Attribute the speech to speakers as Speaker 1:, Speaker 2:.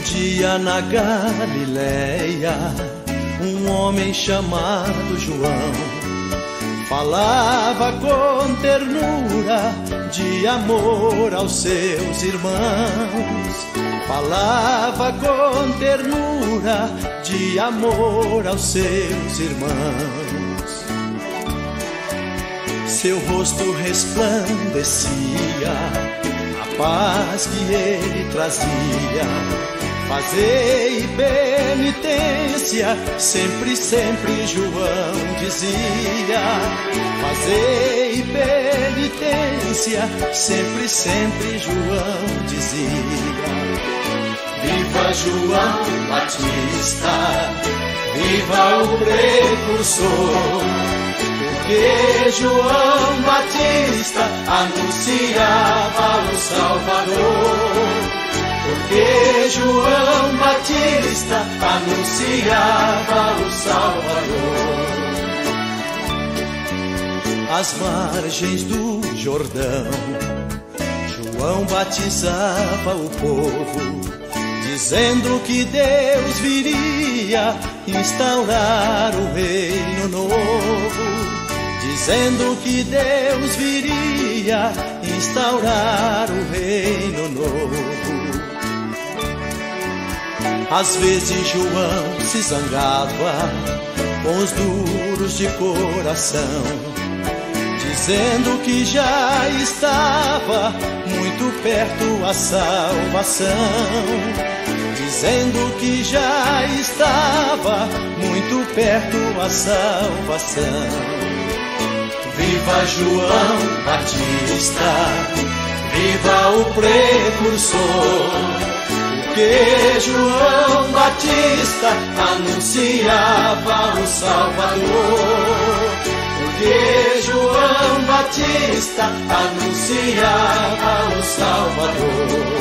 Speaker 1: dia na Galileia, um homem chamado João falava com ternura de amor aos seus irmãos. Falava com ternura de amor aos seus irmãos. Seu rosto resplandecia a paz que ele trazia Fazei penitência, sempre, sempre João dizia. Fazei penitência, sempre, sempre João dizia. Viva João Batista, viva o precursor. Porque João Batista anunciava o Salvador porque João anunciava o Salvador. Às margens do Jordão, João batizava o povo, dizendo que Deus viria instaurar o reino novo. Dizendo que Deus viria instaurar o reino novo. Às vezes João se zangava com os duros de coração, dizendo que já estava muito perto a salvação, dizendo que já estava muito perto a salvação. Viva João Batista, viva o precursor porque João Batista anunciava o Salvador. Porque João Batista anunciava o Salvador.